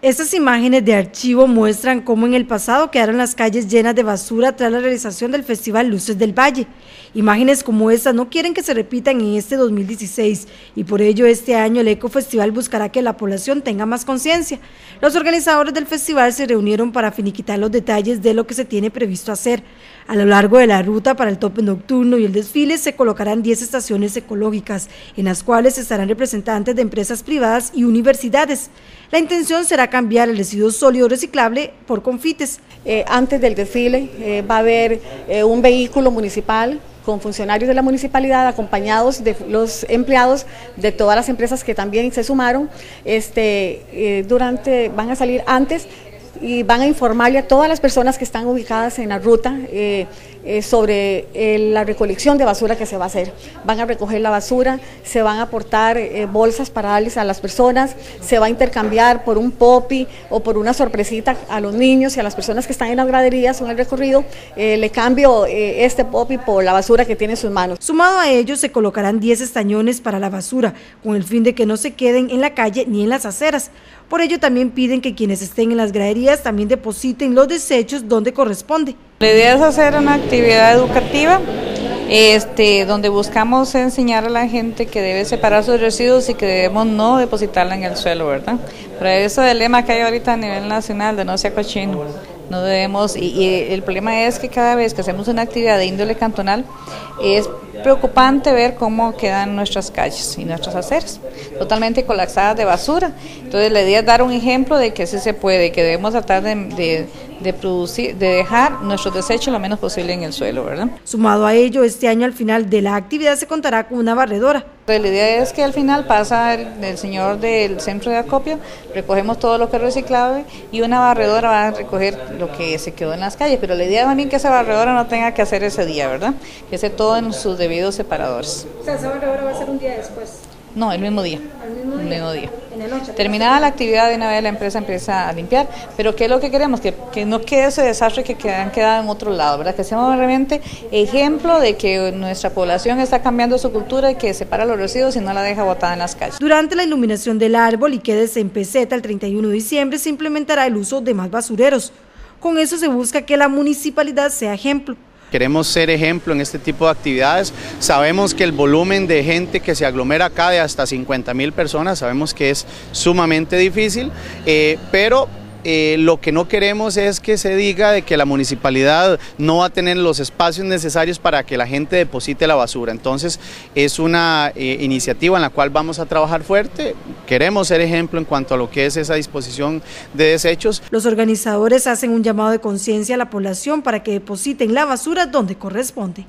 Estas imágenes de archivo muestran cómo en el pasado quedaron las calles llenas de basura tras la realización del Festival Luces del Valle. Imágenes como estas no quieren que se repitan en este 2016 y por ello este año el Eco Festival buscará que la población tenga más conciencia. Los organizadores del festival se reunieron para finiquitar los detalles de lo que se tiene previsto hacer. A lo largo de la ruta para el tope nocturno y el desfile se colocarán 10 estaciones ecológicas, en las cuales estarán representantes de empresas privadas y universidades. La intención será cambiar el residuo sólido reciclable por confites. Eh, antes del desfile eh, va a haber eh, un vehículo municipal con funcionarios de la municipalidad acompañados de los empleados de todas las empresas que también se sumaron. Este, durante, van a salir antes y van a informarle a todas las personas que están ubicadas en la ruta eh, eh, sobre eh, la recolección de basura que se va a hacer. Van a recoger la basura, se van a aportar bolsas para darles a las personas, se va a intercambiar por un popi o por una sorpresita a los niños y a las personas que están en las graderías en el recorrido, le cambio este popi por la basura que tiene en sus manos. Sumado a ello, se colocarán 10 estañones para la basura, con el fin de que no se queden en la calle ni en las aceras. Por ello también piden que quienes estén en las graderías también depositen los desechos donde corresponde. La idea es hacer una actividad educativa este, donde buscamos enseñar a la gente que debe separar sus residuos y que debemos no depositarla en el suelo, ¿verdad? Pero eso es el lema que hay ahorita a nivel nacional de no sea cochino. No debemos, y, el problema es que cada vez que hacemos una actividad de índole cantonal, es preocupante ver cómo quedan nuestras calles y nuestras aceras, totalmente colapsadas de basura. Entonces la idea es dar un ejemplo de que sí se puede, que debemos tratar de, de, producir, de dejar nuestros desechos lo menos posible en el suelo, ¿verdad? Sumado a ello, este año al final de la actividad se contará con una barredora. Pues la idea es que al final pasa el, señor del centro de acopio, recogemos todo lo que es reciclable y una barredora va a recoger lo que se quedó en las calles, pero la idea también que esa barredora no tenga que hacer ese día, ¿verdad? Que esté todo en sus debidos separadores. O sea, esa barredora va a ser un día después. No, el mismo día. El mismo día. Terminada la actividad, de una vez la empresa empieza a limpiar. Pero ¿qué es lo que queremos? Que, que no quede ese desastre que han quedado en otro lado, ¿verdad? Que seamos realmente ejemplo de que nuestra población está cambiando su cultura y que separa los residuos y no la deja botada en las calles. Durante la iluminación del árbol y quédese en peseta el 31 de diciembre se implementará el uso de más basureros. Con eso se busca que la municipalidad sea ejemplo. Queremos ser ejemplo en este tipo de actividades. Sabemos que el volumen de gente que se aglomera acá de hasta 50 mil personas, sabemos que es sumamente difícil, eh, pero eh, lo que no queremos es que se diga de que la municipalidad no va a tener los espacios necesarios para que la gente deposite la basura. Entonces es una eh, iniciativa en la cual vamos a trabajar fuerte. Queremos ser ejemplo en cuanto a lo que es esa disposición de desechos. Los organizadores hacen un llamado de conciencia a la población para que depositen la basura donde corresponde.